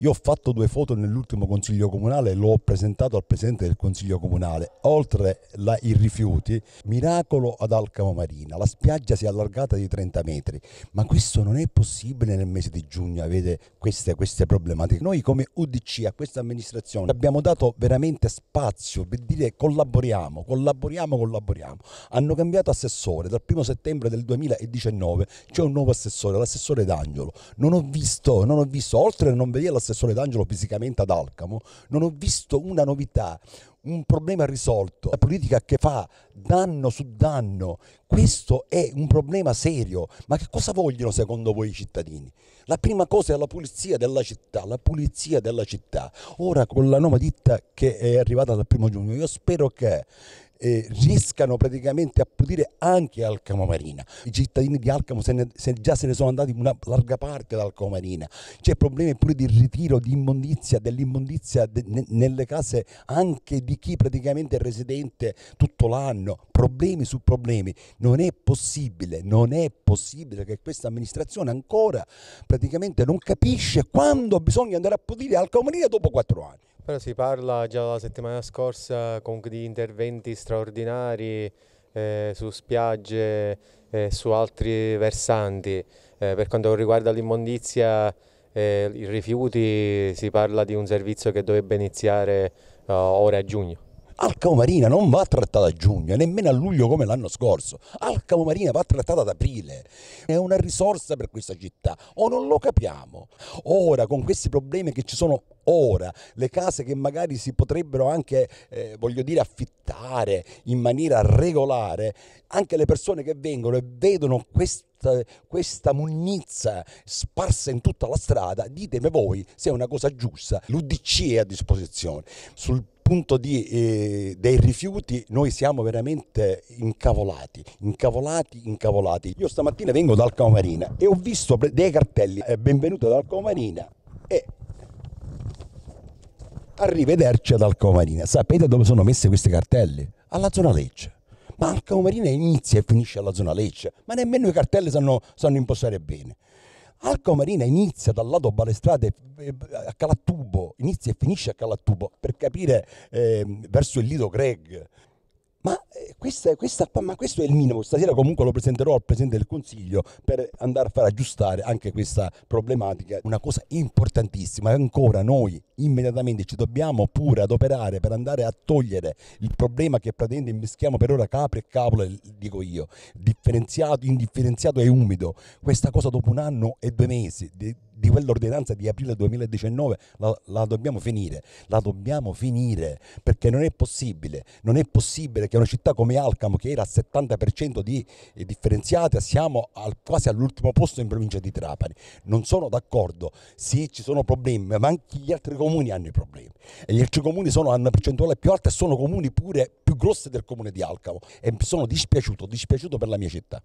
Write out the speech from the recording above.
Io ho fatto due foto nell'ultimo consiglio comunale e l'ho presentato al presidente del consiglio comunale. Oltre la, i rifiuti, miracolo ad Alcamo Marina, la spiaggia si è allargata di 30 metri, ma questo non è possibile nel mese di giugno, avete queste, queste problematiche. Noi come UDC a questa amministrazione abbiamo dato veramente spazio per dire collaboriamo, collaboriamo, collaboriamo. Hanno cambiato assessore, dal primo settembre del 2019 c'è un nuovo assessore, l'assessore D'Angelo. Non ho visto, non ho visto, oltre a non vedere la l'assessore D'Angelo fisicamente ad Alcamo, non ho visto una novità, un problema risolto. La politica che fa danno su danno, questo è un problema serio. Ma che cosa vogliono secondo voi i cittadini? La prima cosa è la pulizia della città, la pulizia della città. Ora con la nuova ditta che è arrivata dal primo giugno, io spero che eh, riescano praticamente a pulire anche Alcamo Marina. I cittadini di Alcamo se ne, se già se ne sono andati una larga parte da Alcamo Marina. C'è problemi pure di ritiro di immondizia, dell'immondizia de, ne, nelle case anche di chi praticamente è residente tutto l'anno. Problemi su problemi. Non è possibile, non è possibile che questa amministrazione ancora praticamente non capisce quando bisogna andare a pulire Alcamo Marina dopo quattro anni. Però si parla già la settimana scorsa comunque di interventi straordinari eh, su spiagge e eh, su altri versanti. Eh, per quanto riguarda l'immondizia e i rifiuti si parla di un servizio che dovrebbe iniziare uh, ora a giugno. Alcamo Marina non va trattata a giugno, nemmeno a luglio come l'anno scorso. Alcamo Marina va trattata ad aprile. È una risorsa per questa città, o non lo capiamo. Ora, con questi problemi che ci sono ora, le case che magari si potrebbero anche, eh, voglio dire, affittare in maniera regolare, anche le persone che vengono e vedono questa, questa munnizza sparsa in tutta la strada, ditemi voi se è una cosa giusta. L'UDC è a disposizione. Sul punto di, eh, dei rifiuti noi siamo veramente incavolati, incavolati, incavolati. Io stamattina vengo dal Camarina e ho visto dei cartelli, eh, benvenuto dal Camarina e arrivederci ad Alcomarina. Sapete dove sono messi questi cartelli? Alla zona Lecce. Ma Alcomarina inizia e finisce alla zona Lecce, ma nemmeno i cartelli sanno, sanno impostare bene. Alcomarina inizia dal lato Balestrate eh, a Calattubo, inizia e finisce a Calattubo per capire eh, verso il Lido Craig. Questa, questa, ma, questo è il minimo, stasera comunque lo presenterò al Presidente del Consiglio per andare a far aggiustare anche questa problematica. Una cosa importantissima, ancora noi immediatamente ci dobbiamo pure adoperare per andare a togliere il problema che praticamente mischiamo per ora capre e capole, dico io, differenziato, indifferenziato e umido. Questa cosa dopo un anno e due mesi di, di quell'ordinanza di aprile 2019 la, la, dobbiamo finire, la dobbiamo finire perché non è possibile, non è possibile che una città come Alcamo che era al 70% di eh, differenziata siamo al, quasi all'ultimo posto in provincia di Trapani, non sono d'accordo, sì ci sono problemi ma anche gli altri comuni hanno i problemi. E gli altri comuni sono, hanno una percentuale più alta e sono comuni pure più grossi del comune di Alcamo. E sono dispiaciuto, dispiaciuto per la mia città.